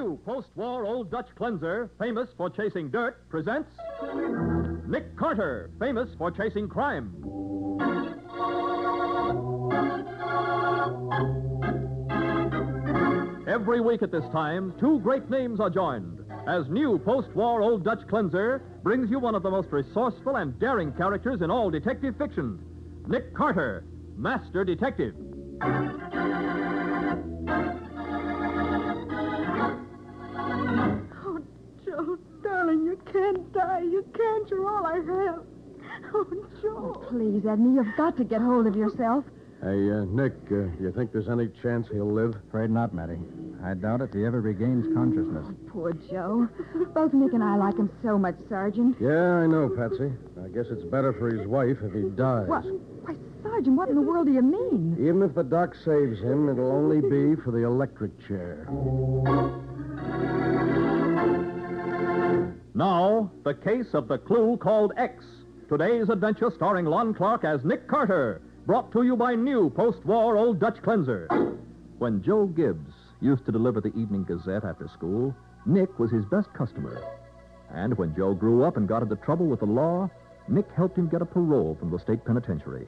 new post war Old Dutch cleanser, famous for chasing dirt, presents Nick Carter, famous for chasing crime. Every week at this time, two great names are joined as new post war Old Dutch cleanser brings you one of the most resourceful and daring characters in all detective fiction Nick Carter, Master Detective. Can't die. You can't. You're all I have. Oh, Joe. Please, Edna, you've got to get hold of yourself. Hey, uh, Nick, uh, you think there's any chance he'll live? Afraid not, Matty. I doubt if he ever regains consciousness. Poor Joe. Both Nick and I like him so much, Sergeant. Yeah, I know, Patsy. I guess it's better for his wife if he dies. What? Why, Sergeant, what in the world do you mean? Even if the doc saves him, it'll only be for the electric chair. Now, the case of the clue called X. Today's adventure starring Lon Clark as Nick Carter, brought to you by new post war Old Dutch cleanser. When Joe Gibbs used to deliver the Evening Gazette after school, Nick was his best customer. And when Joe grew up and got into trouble with the law, Nick helped him get a parole from the state penitentiary.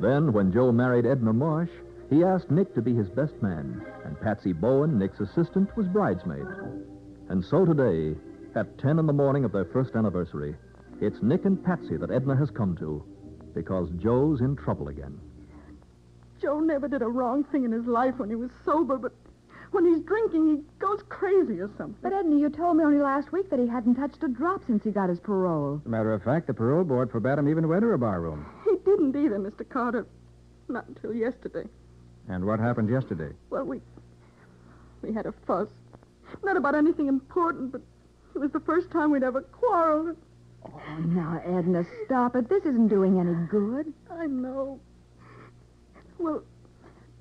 Then, when Joe married Edna Marsh, he asked Nick to be his best man, and Patsy Bowen, Nick's assistant, was bridesmaid. And so today, at 10 in the morning of their first anniversary, it's Nick and Patsy that Edna has come to because Joe's in trouble again. Joe never did a wrong thing in his life when he was sober, but when he's drinking, he goes crazy or something. But, Edna, you told me only last week that he hadn't touched a drop since he got his parole. As a matter of fact, the parole board forbade him even to enter a barroom. He didn't either, Mr. Carter. Not until yesterday. And what happened yesterday? Well, we we had a fuss. Not about anything important, but it was the first time we'd ever quarreled. Oh, now, Edna, stop it. This isn't doing any good. I know. Well,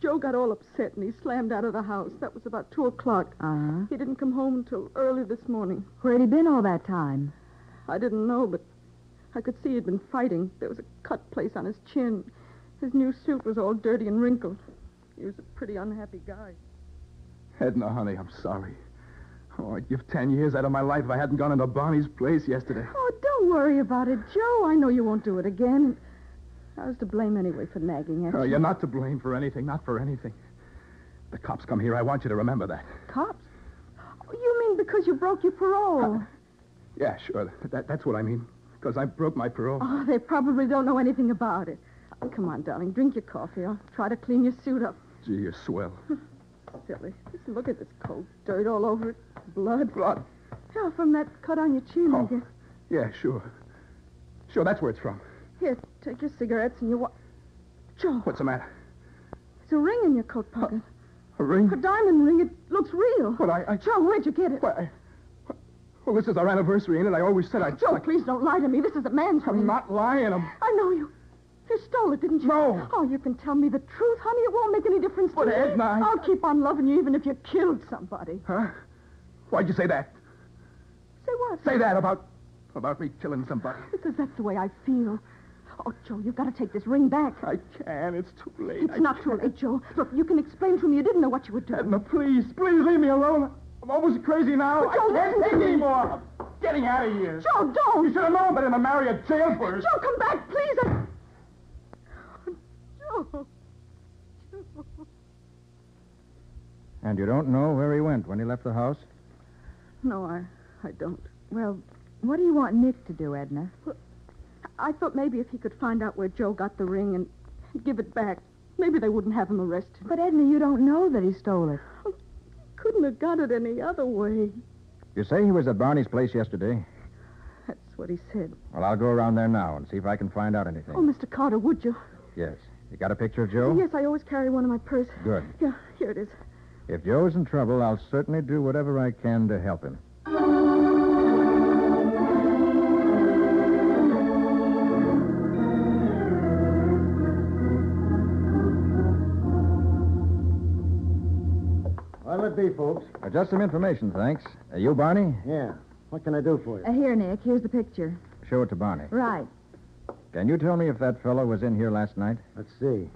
Joe got all upset and he slammed out of the house. That was about two o'clock. Uh-huh. He didn't come home until early this morning. Where'd he been all that time? I didn't know, but I could see he'd been fighting. There was a cut place on his chin. His new suit was all dirty and wrinkled. He was a pretty unhappy guy. Edna, honey, I'm sorry. Oh, I'd give ten years out of my life if I hadn't gone into Barney's place yesterday. Oh, don't worry about it, Joe. I know you won't do it again. I was to blame anyway for nagging at Oh, you. you're not to blame for anything, not for anything. The cops come here. I want you to remember that. Cops? Oh, you mean because you broke your parole? Yeah, sure. That, that's what I mean. Because I broke my parole. Oh, they probably don't know anything about it. Oh, come on, darling. Drink your coffee. I'll try to clean your suit up. Gee, you're swell. Silly. Just look at this coat. Dirt all over it. Blood. Blood. Yeah, from that cut on your chin, I Oh. guess. Yeah, sure. Sure, that's where it's from. Here, take your cigarettes and your wa- Joe, What's the matter? there's a ring in your coat pocket. A ring? A diamond ring. It looks real. What, I... I... Joe, where'd you get it? What, I... Well, this is our anniversary, ain't it? I always said I'd... Joe, please don't lie to me. This is a man's ring. I'm not lying. I'm... I know you. You stole it, didn't you? No. Oh, you can tell me the truth, honey. It won't make any difference But, to me. Edna, I- I'll keep on loving you even if you killed somebody. Huh? Why'd you say that? Say what? Say that about... About me killing somebody. Because that's the way I feel. Oh, Joe, you've got to take this ring back. I can. It's too late. It's I not too late, Joe. Look, you can explain to me you didn't know what you were doing. Edna, please, please leave me alone. I'm almost crazy now. But Joe, I can't take anymore. I'm getting out of here. Joe, don't. You should have known better than to marry a jailbird. Joe, come back, please. I... Joe. Joe. And you don't know where he went when he left the house? No, I, I don't. Well, what do you want Nick to do, Edna? Well, I thought maybe if he could find out where Joe got the ring and give it back, maybe they wouldn't have him arrested. But, Edna, you don't know that he stole it. Oh, couldn't have got it any other way. You say he was at Barney's place yesterday. That's what he said. Well, I'll go around there now and see if I can find out anything. Oh, Mr. Carter, would you? Yes. You got a picture of Joe? Yes, I always carry one in my purse. Good. Yeah, here it is. If Joe's in trouble, I'll certainly do whatever I can to help him. What'll it be, folks? Uh, just some information, thanks. Uh, you, Barney? Yeah. What can I do for you? Uh, here, Nick. Here's the picture. Show it to Barney. Right. Can you tell me if that fellow was in here last night? Let's see.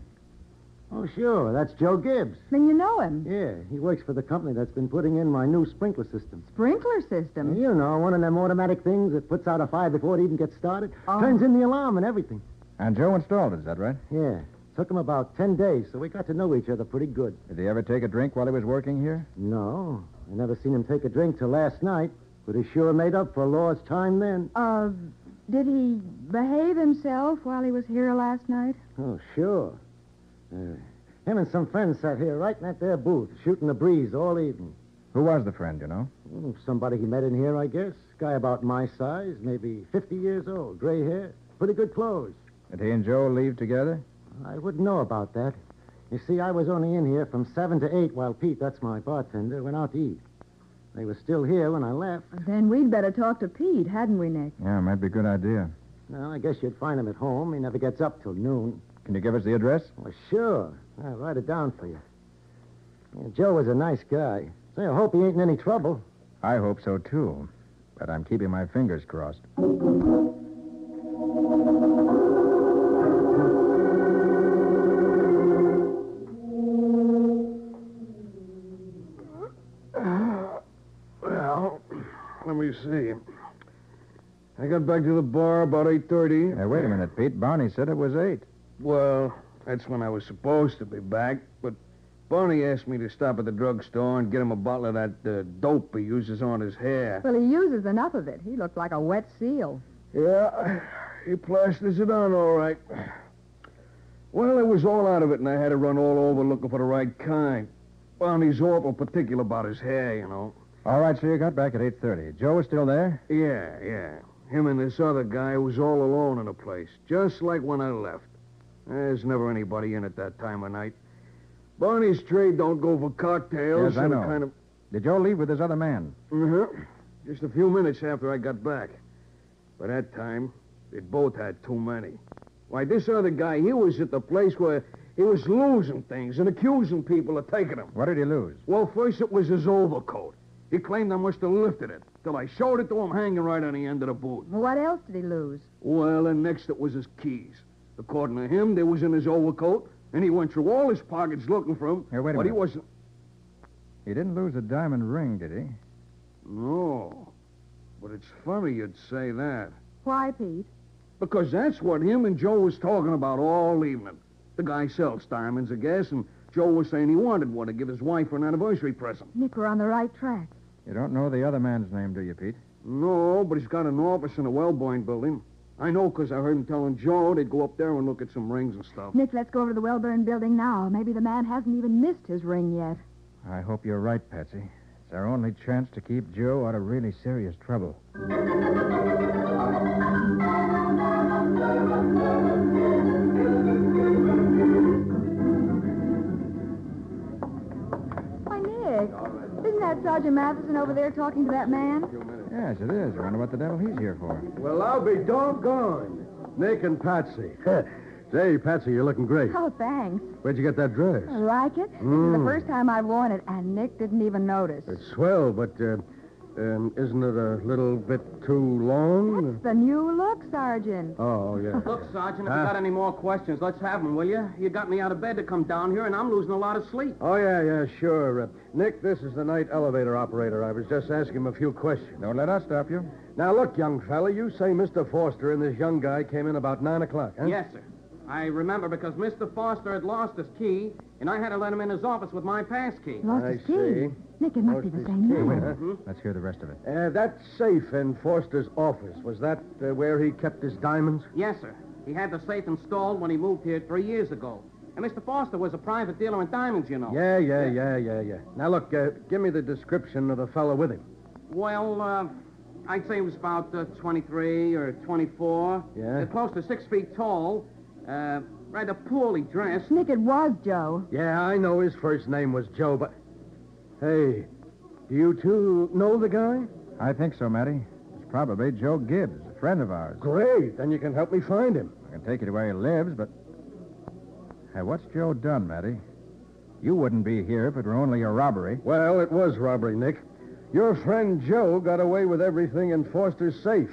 Oh, sure. That's Joe Gibbs. Then you know him. Yeah, he works for the company that's been putting in my new sprinkler system. Sprinkler system. You know, one of them automatic things that puts out a fire before it even gets started. Oh. Turns in the alarm and everything. And Joe installed it, is that right? Yeah. Took him about ten days, so we got to know each other pretty good. Did he ever take a drink while he was working here? No, I never seen him take a drink till last night, but he sure made up for lost time then. Uh, did he behave himself while he was here last night? Oh, sure. Uh, him and some friends sat here right in that there booth, shooting the breeze all evening. Who was the friend, you know? Somebody he met in here, I guess. Guy about my size, maybe 50 years old, gray hair, pretty good clothes. Did he and Joe leave together? I wouldn't know about that. You see, I was only in here from 7 to 8 while Pete, that's my bartender, went out to eat. They were still here when I left. Then we'd better talk to Pete, hadn't we, Nick? Yeah, might be a good idea. Well, I guess you'd find him at home. He never gets up till noon. Can you give us the address? Well, sure. I'll write it down for you. Yeah, Joe was a nice guy. Say, I hope he ain't in any trouble. I hope so, too. But I'm keeping my fingers crossed. Me see. I got back to the bar about 8.30. Hey, wait a minute, Pete. Barney said it was eight. Well, that's when I was supposed to be back, but Barney asked me to stop at the drugstore and get him a bottle of that uh, dope he uses on his hair. Well, he uses enough of it. He looked like a wet seal. Yeah, he plasters it on all right. Well, it was all out of it, and I had to run all over looking for the right kind. Barney's awful particular about his hair, you know. All right, so you got back at 8.30. Joe was still there? Yeah, yeah. Him and this other guy was all alone in the place, just like when I left. There's never anybody in at that time of night. Barney's trade don't go for cocktails. Yes, I know. Kind of, Did Joe leave with his other man? uh-huh. Just a few minutes after I got back. By that time, they'd both had too many. Why, this other guy, he was at the place where he was losing things and accusing people of taking them. What did he lose? Well, first it was his overcoat. He claimed I must have lifted it, till I showed it to him hanging right on the end of the boot. Well, what else did he lose? Well, and next it was his keys. According to him, they was in his overcoat, and he went through all his pockets looking for them. Here, wait a but he wasn't. He didn't lose a diamond ring, did he? No. But it's funny you'd say that. Why, Pete? Because that's what him and Joe was talking about all evening. The guy sells diamonds, I guess, and Joe was saying he wanted one to give his wife for an anniversary present. Nick, we're on the right track. You don't know the other man's name, do you, Pete? No, but he's got an office in the Wellborn building. I know because I heard him telling Joe they'd go up there and look at some rings and stuff. Nick, let's go over to the Wellburn building now. Maybe the man hasn't even missed his ring yet. I hope you're right, Patsy. It's our only chance to keep Joe out of really serious trouble. That Sergeant Matheson over there talking to that man? Yes, it is. I wonder what the devil he's here for. Well, I'll be doggone. Nick and Patsy. Say, Patsy, you're looking great. Oh, thanks. Where'd you get that dress? I like it. This is Mm. the first time I've worn it, and Nick didn't even notice. It's swell, but uh, um, isn't it a little bit too long? That's the new look, Sergeant. Oh, yeah. Look, Sergeant, if Huh? you got any more questions, let's have them, will you? You got me out of bed to come down here, and I'm losing a lot of sleep. Oh, yeah, yeah, sure. Uh, Nick, this is the night elevator operator. I was just asking him a few questions. Don't let us stop you. Now, look, young fella, you say Mr. Foster and this young guy came in about 9 o'clock, huh? Yes, sir. I remember because Mr. Foster had lost his key, and I had to let him in his office with my pass key. Lost I his key. see. Nick, it must Lost be the his same key, man. huh? Let's hear the rest of it. Uh, that safe in Foster's office, was that uh, where he kept his diamonds? Yes, sir. He had the safe installed when he moved here three years ago. And Mr. Foster was a private dealer in diamonds, you know. Yeah, yeah, yeah, yeah, yeah. Now, look, uh, give me the description of the fellow with him. Well, uh, I'd say he was about uh, 23 or 24. Yeah? Uh, close to six feet tall. Uh, rather poorly dressed. Nick, it was Joe. Yeah, I know his first name was Joe, but. Hey, do you two know the guy? I think so, Matty. It's probably Joe Gibbs, a friend of ours. Great, then you can help me find him. I can take you to where he lives, but. Hey, what's Joe done, Matty? You wouldn't be here if it were only a robbery. Well, it was robbery, Nick. Your friend Joe got away with everything in Foster's safe.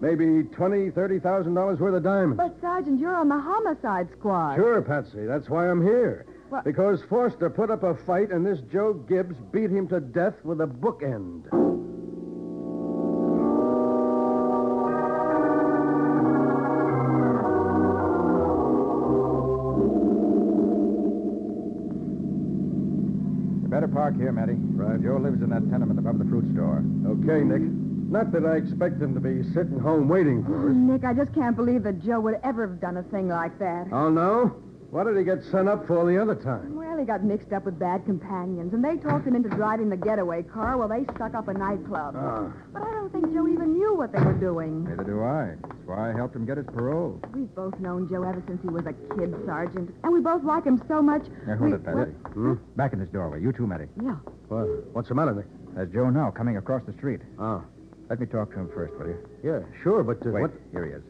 Maybe twenty, thirty thousand dollars worth of diamonds. But, Sergeant, you're on the homicide squad. Sure, Patsy. That's why I'm here. What- Because Foster put up a fight and this Joe Gibbs beat him to death with a bookend. You better park here, Matty. Right. Joe lives in that tenement above the fruit store. Okay, Nick. Not that I expect them to be sitting home waiting Oh, for us. Nick, I just can't believe that Joe would ever have done a thing like that. Oh, no? What did he get sent up for the other time? Well, he got mixed up with bad companions, and they talked him into driving the getaway car while they stuck up a nightclub. Ah. But I don't think Joe even knew what they were doing. Neither do I. That's why I helped him get his parole. We've both known Joe ever since he was a kid, Sergeant, and we both like him so much. Now, hold we- it, Patsy. Hmm? Back in this doorway. You too, Matty. Yeah. What? What's the matter, Nick? There's Joe now, coming across the street. Oh. Let me talk to him first, will you? Yeah, sure, but uh, Wait, what? here he is.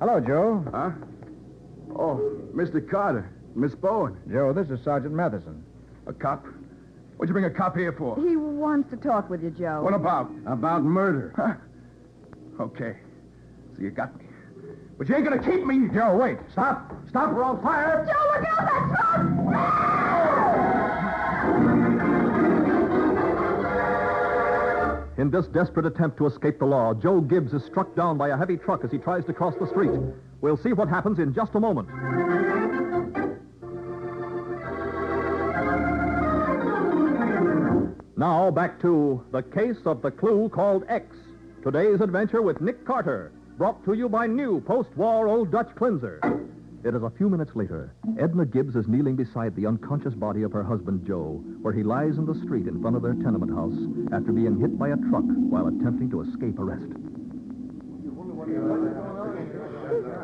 Hello, Joe. Huh? Oh, Mr. Carter. Miss Bowen. Joe, this is Sergeant Matheson. A cop? What'd you bring a cop here for? He wants to talk with you, Joe. What about? About murder. Huh? Okay. So you got me. But you ain't gonna keep me. Joe, wait. Stop! Stop or I'll fire! Joe, look out! That's In this desperate attempt to escape the law, Joe Gibbs is struck down by a heavy truck as he tries to cross the street. We'll see what happens in just a moment. Now back to the case of the clue called X. Today's adventure with Nick Carter, brought to you by new post-war Old Dutch cleanser. It is a few minutes later. Edna Gibbs is kneeling beside the unconscious body of her husband Joe, where he lies in the street in front of their tenement house after being hit by a truck while attempting to escape arrest. He's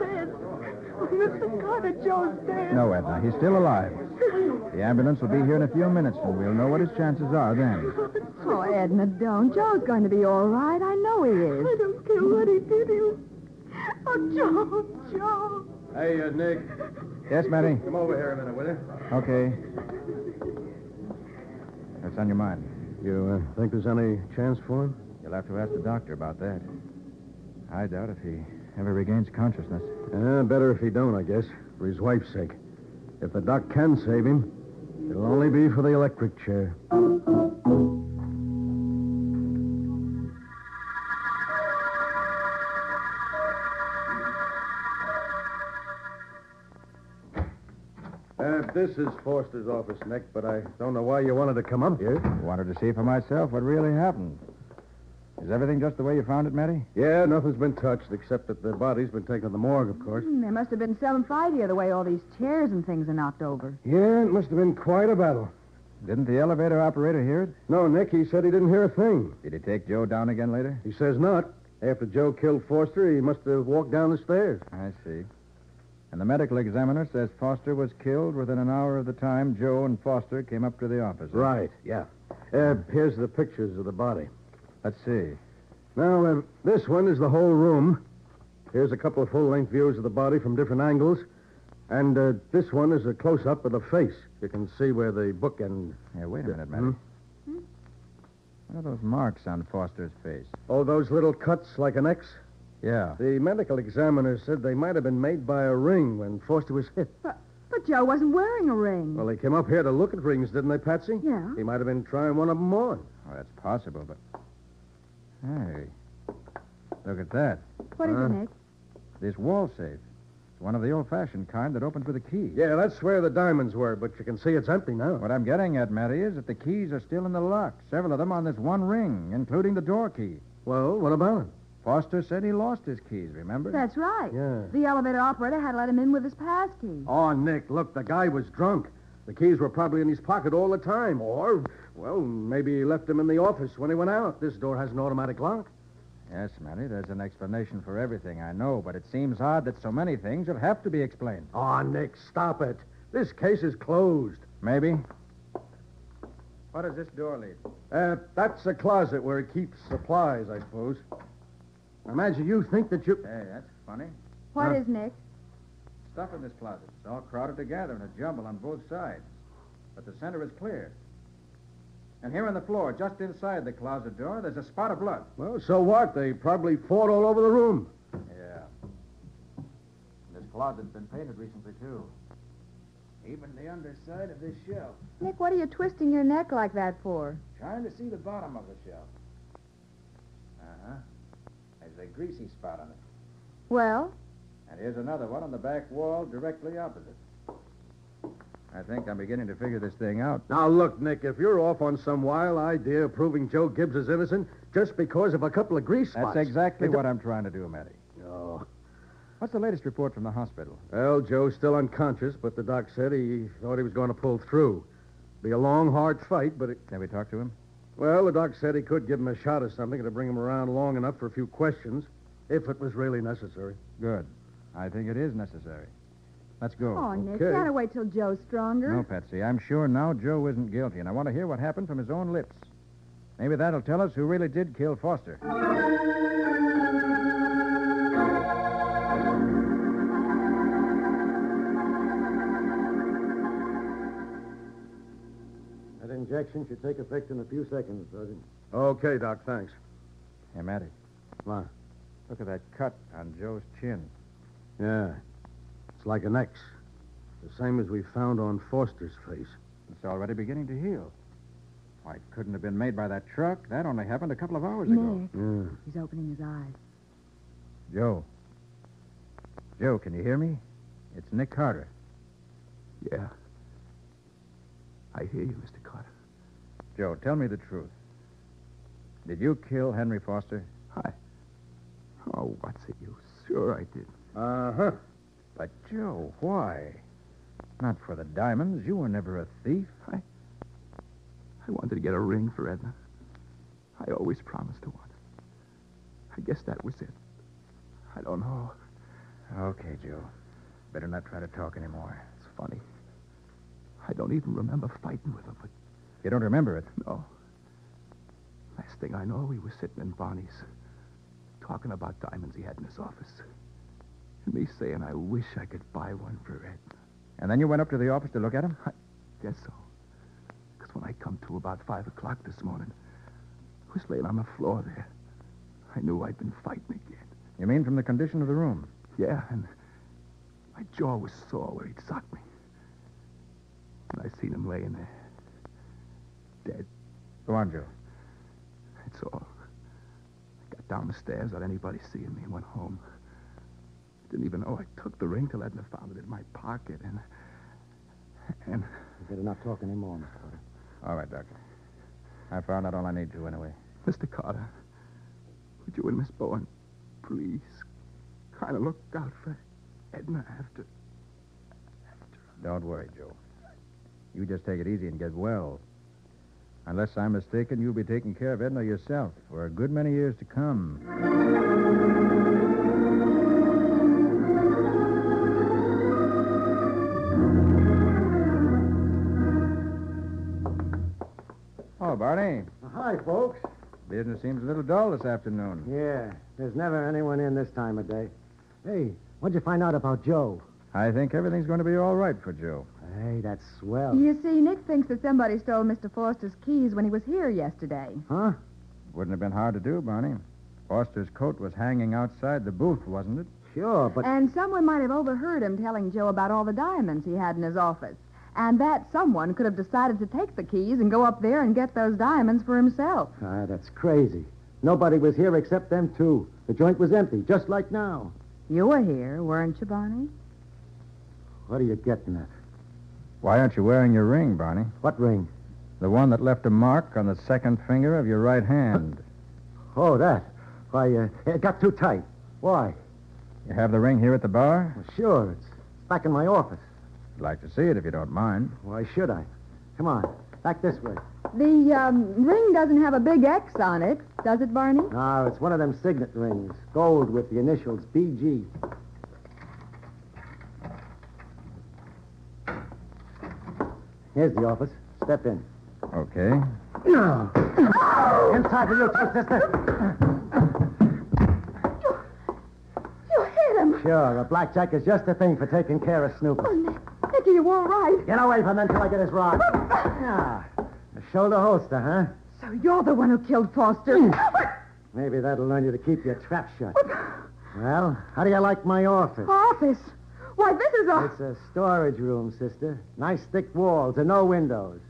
dead. Oh, Mr. Carter, Joe's dead. No, Edna, he's still alive. The ambulance will be here in a few minutes, and we'll know what his chances are then. Oh, Edna, don't. Joe's going to be all right. I know he is. I don't care what he did. He was... Oh, Joe, Joe. Hey, uh, Nick. Yes, Matty? Come over here a minute, will you? Okay. What's on your mind? You uh, think there's any chance for him? You'll have to ask the doctor about that. I doubt if he ever regains consciousness. Uh, better if he don't, I guess, for his wife's sake. If the doc can save him, it'll only be for the electric chair. This is Foster's office, Nick, but I don't know why you wanted to come up here. Wanted to see for myself what really happened. Is everything just the way you found it, Matty? Yeah, nothing's been touched, except that the body's been taken to the morgue, of course. Hmm, There must have been some fight here the way all these chairs and things are knocked over. Yeah, it must have been quite a battle. Didn't the elevator operator hear it? No, Nick, he said he didn't hear a thing. Did he take Joe down again later? He says not. After Joe killed Foster, he must have walked down the stairs. I see. And the medical examiner says Foster was killed within an hour of the time Joe and Foster came up to the office. Right, yeah. Uh, here's the pictures of the body. Let's see. Now, uh, this one is the whole room. Here's a couple of full-length views of the body from different angles. And uh, this one is a close-up of the face. You can see where the bookend... Yeah, wait a minute, Matty. Hmm? What are those marks on Foster's face? Oh, those little cuts like an X? Yeah. The medical examiner said they might have been made by a ring when Foster was hit. But, but Joe wasn't wearing a ring. Well, they came up here to look at rings, didn't they, Patsy? Yeah. He might have been trying one of them on. Oh, that's possible, but. Hey. Look at that. what is Huh? it, Nick? This wall safe. It's one of the old fashioned kind that opens with a key. Yeah, that's where the diamonds were, but you can see it's empty now. What I'm getting at, Matty, is that the keys are still in the lock. Several of them on this one ring, including the door key. Well, what about it? Foster said he lost his keys, remember? That's right. Yeah. The elevator operator had to let him in with his pass key. Oh, Nick, look, the guy was drunk. The keys were probably in his pocket all the time. Or, well, maybe he left them in the office when he went out. This door has an automatic lock. Yes, Matty, there's an explanation for everything, I know, but it seems odd that so many things would have to be explained. Oh, Nick, stop it. This case is closed. Maybe. What does this door lead? Uh, that's a closet where he keeps supplies, I suppose. Imagine you think that you. Hey, that's funny. What Huh? is, Nick? Stuff in this closet. It's all crowded together in a jumble on both sides. But the center is clear. And here on the floor, just inside the closet door, there's a spot of blood. Well, so what? They probably fought all over the room. Yeah. This closet's been painted recently, too. Even the underside of this shelf. Nick, what are you twisting your neck like that for? Trying to see the bottom of the shelf. There's a greasy spot on it. Well, And here's another one on the back wall directly opposite. I think I'm beginning to figure this thing out. Now, look, Nick, if you're off on some wild idea of proving Joe Gibbs is innocent just because of a couple of grease spots. That's exactly what I'm trying to do, Matty. Oh. What's the latest report from the hospital? Well, Joe's still unconscious, but the doc said he thought he was going to pull through. Be a long, hard fight, but it, Can we talk to him? Well, the doc said he could give him a shot or something to bring him around long enough for a few questions, if it was really necessary. Good. I think it is necessary. Let's go. oh, Nick, okay. you gotta wait till Joe's stronger. No, Patsy. I'm sure now Joe isn't guilty, and I want to hear what happened from his own lips. Maybe that'll tell us who really did kill Foster. Injection should take effect in a few seconds, Sergeant. Okay, Doc, thanks. Hey, Matty. What? Look at that cut on Joe's chin. Yeah. It's like an X. The same as we found on Foster's face. It's already beginning to heal. Why, it couldn't have been made by that truck. That only happened a couple of hours ago. Nick, Yeah. he's opening his eyes. Joe. Joe, can you hear me? It's Nick Carter. Yeah. I hear you, Mr. Carter. Joe, tell me the truth. Did you kill Henry Foster? I. Oh, what's the use? Sure I did. Uh-huh. But, Joe, why? Not for the diamonds. You were never a thief. I I wanted to get a ring for Edna. I always promised her one. I guess that was it. I don't know. Okay, Joe. Better not try to talk anymore. It's funny. I don't even remember fighting with her, but You don't remember it? no. Last thing I know, we were sitting in Barney's, talking about diamonds he had in his office. And me saying I wish I could buy one for Edna. And then you went up to the office to look at him? I Guess so. Because when I come to about five o'clock this morning, I was laying on the floor there. I knew I'd been fighting again. You mean from the condition of the room? Yeah, and my jaw was sore where he'd socked me. And I seen him laying there, dead. Go on, Joe. That's all. I got down the stairs without anybody seeing me and went home. Didn't even know I took the ring till Edna found it in my pocket, and and You better not talk anymore, Mr. Carter. All right, Doctor. I found out all I need to anyway. Mr. Carter, would you and Miss Bowen please kind of look out for Edna after. after Don't worry, Joe. You just take it easy and get well. Unless I'm mistaken, you'll be taking care of Edna yourself for a good many years to come. Oh, Barney. Hi, folks. Business seems a little dull this afternoon. Yeah, there's never anyone in this time of day. Hey, what'd you find out about Joe? I think everything's going to be all right for Joe. Hey, that's swell. You see, Nick thinks that somebody stole Mr. Foster's keys when he was here yesterday. Huh? Wouldn't have been hard to do, Barney. Foster's coat was hanging outside the booth, wasn't it? Sure, but And someone might have overheard him telling Joe about all the diamonds he had in his office. And that someone could have decided to take the keys and go up there and get those diamonds for himself. ah, that's crazy. Nobody was here except them two. The joint was empty, just like now. You were here, weren't you, Barney? What are you getting at? Why aren't you wearing your ring, Barney? What ring? The one that left a mark on the second finger of your right hand. Oh, that. Why, uh, it got too tight. Why? You have the ring here at the bar? Well, sure, it's back in my office. I'd like to see it if you don't mind. Why should I? Come on, back this way. The um, ring doesn't have a big X on it, does it, Barney? No, it's one of them signet rings, gold with the initials BG. Here's the office. Step in. Okay. No. Inside with you, two sister. You hit him. Sure, a blackjack is just the thing for taking care of snoopers. Oh, Nick. Nick, are you all right? Get away from him until I get his rod. Yeah. A shoulder holster, huh? So you're the one who killed Foster. Hmm. Maybe that'll learn you to keep your trap shut. Well, how do you like my office? Office. Why, this is a. It's a storage room, sister. Nice thick walls and no windows.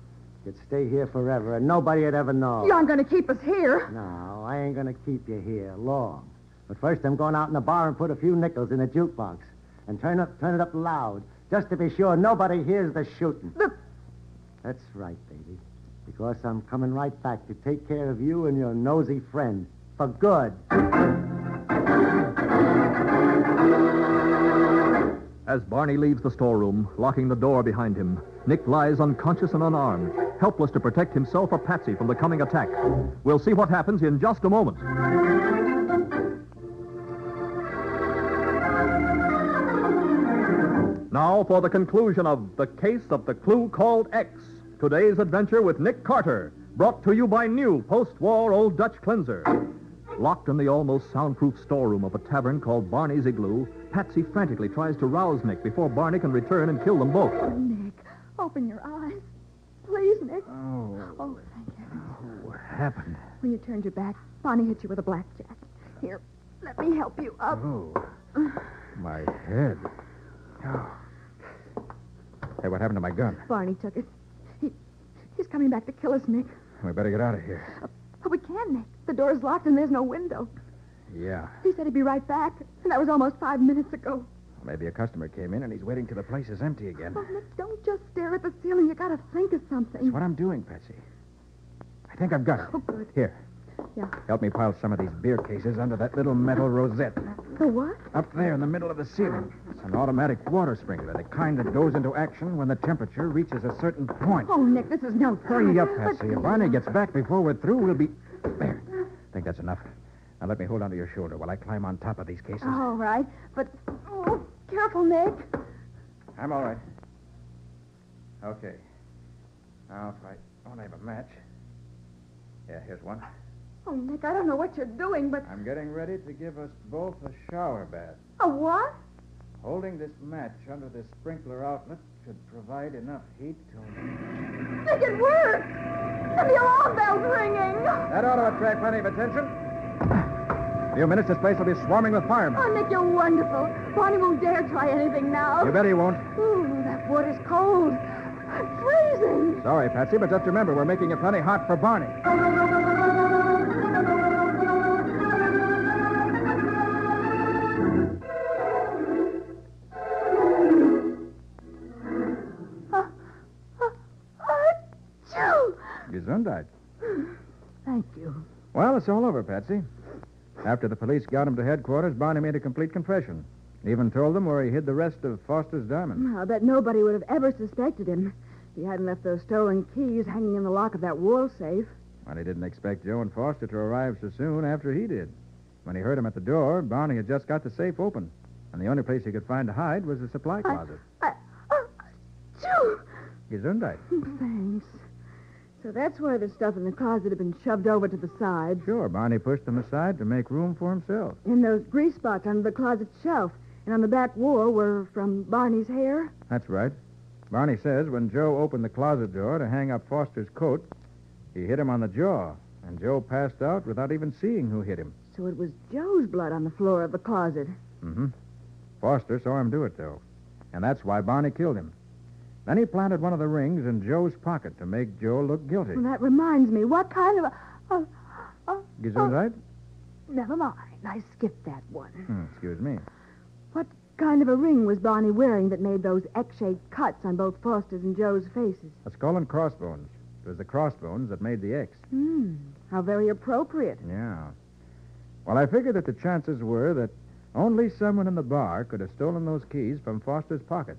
You'd stay here forever and nobody'd ever know. You aren't going to keep us here. No, I ain't gonna keep you here long. But first I'm going out in the bar and put a few nickels in the jukebox. And turn up turn it up loud, just to be sure nobody hears the shooting. The- That's right, baby. Because I'm coming right back to take care of you and your nosy friend. For good. As Barney leaves the storeroom, locking the door behind him, Nick lies unconscious and unarmed, helpless to protect himself or Patsy from the coming attack. We'll see what happens in just a moment. Now for the conclusion of The Case of the Clue Called X. Today's adventure with Nick Carter, brought to you by new post-war Old Dutch Cleanser. Locked in the almost soundproof storeroom of a tavern called Barney's Igloo, Patsy frantically tries to rouse Nick before Barney can return and kill them both. Oh, Nick, open your eyes. Please, Nick. Oh, Oh, thank you. Oh, what happened? When you turned your back, Barney hit you with a blackjack. Here, let me help you up. Oh, my head. Oh. Hey, what happened to my gun? Barney took it. He, he's coming back to kill us, Nick. We better get out of here. But we can't, Nick. The door's locked and there's no window. Yeah. He said he'd be right back, and that was almost five minutes ago. Maybe a customer came in and he's waiting till the place is empty again. Oh, Nick, don't just stare at the ceiling. You gotta think of something. That's what I'm doing, Patsy. I think I've got it. Oh, good. Here. Yeah. Help me pile some of these beer cases under that little metal rosette. The what? Up there in the middle of the ceiling. It's an automatic water sprinkler, the kind that goes into action when the temperature reaches a certain point. Oh, Nick, this is no Hurry fun. up, Patsy. If Barney gets back before we're through, we'll be. There. I think that's enough. Now let me hold onto your shoulder while I climb on top of these cases. All right, but oh, careful, Nick. I'm all right. Okay. Oh, now, if I don't have a match. Yeah, here's one. Oh, Nick, I don't know what you're doing, but I'm getting ready to give us both a shower bath. a what? Holding this match under this sprinkler outlet should provide enough heat to. Nick, it worked. And the alarm bell's ringing. That ought to attract plenty of attention. In a few minutes, this place will be swarming with firemen. Oh, Nick, you're wonderful. Barney won't dare try anything now. You bet he won't. Ooh, that is cold. I'm freezing. Sorry, Patsy, but just remember, we're making it plenty hot for Barney. Gesundheit. Thank you. Well, it's all over, Patsy. After the police got him to headquarters, Barney made a complete confession. Even told them where he hid the rest of Foster's diamonds. I bet nobody would have ever suspected him if he hadn't left those stolen keys hanging in the lock of that wall safe. Well, he didn't expect Joe and Foster to arrive so soon after he did. When he heard him at the door, Barney had just got the safe open. And the only place he could find to hide was the supply closet. I, oh, achoo! Gesundheit. Thanks. So that's why the stuff in the closet had been shoved over to the side. Sure, Barney pushed them aside to make room for himself. And those grease spots under the closet shelf and on the back wall were from Barney's hair. That's right. Barney says when Joe opened the closet door to hang up Foster's coat, he hit him on the jaw, and Joe passed out without even seeing who hit him. So it was Joe's blood on the floor of the closet. Mm-hmm. Foster saw him do it, though. And that's why Barney killed him. Then he planted one of the rings in Joe's pocket to make Joe look guilty. Well, that reminds me. What kind of a... Oh, oh, Gesundheit? never mind. I skipped that one. Hmm, excuse me. What kind of a ring was Barney wearing that made those X-shaped cuts on both Foster's and Joe's faces? A skull and crossbones. It was the crossbones that made the X. Hmm. How very appropriate. Yeah. Well, I figured that the chances were that only someone in the bar could have stolen those keys from Foster's pocket.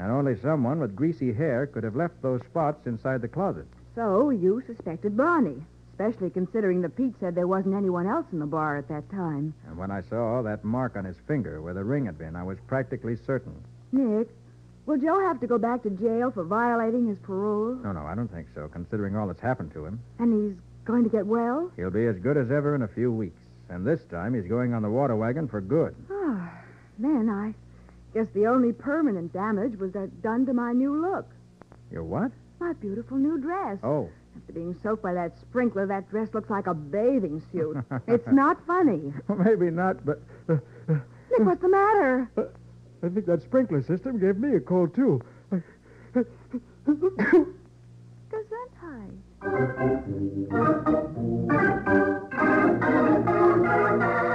And only someone with greasy hair could have left those spots inside the closet. So you suspected Barney, especially considering that Pete said there wasn't anyone else in the bar at that time. And when I saw that mark on his finger where the ring had been, I was practically certain. Nick, will Joe have to go back to jail for violating his parole? No, no, I don't think so, considering all that's happened to him. And he's going to get well? He'll be as good as ever in a few weeks. And this time he's going on the water wagon for good. Ah, then I guess the only permanent damage was that done to my new look. Your what? My beautiful new dress. Oh, After being soaked by that sprinkler, that dress looks like a bathing suit. it's not funny. Well, maybe not, but uh, uh Nick, what's the matter? Uh, I think that sprinkler system gave me a cold, too. Uh, Gesundheit.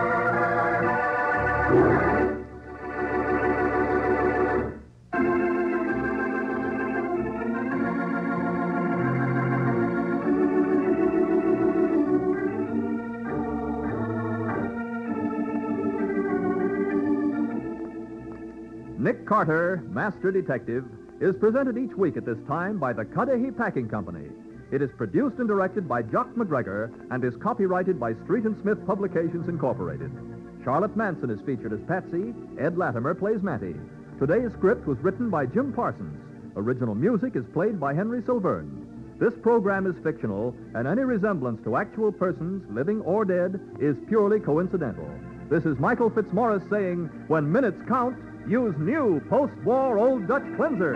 Nick Carter, Master Detective, is presented each week at this time by the Cudahy Packing Company. It is produced and directed by Jock McGregor and is copyrighted by Street and Smith Publications Incorporated. Charlotte Manson is featured as Patsy. Ed Latimer plays Matty. Today's script was written by Jim Parsons. Original music is played by Henry Silverne. This program is fictional, and any resemblance to actual persons, living or dead, is purely coincidental. This is Michael Fitzmaurice saying, when minutes count, use new post-war Old Dutch cleanser.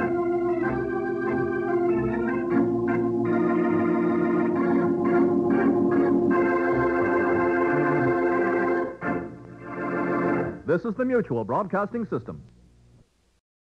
This is the Mutual Broadcasting System.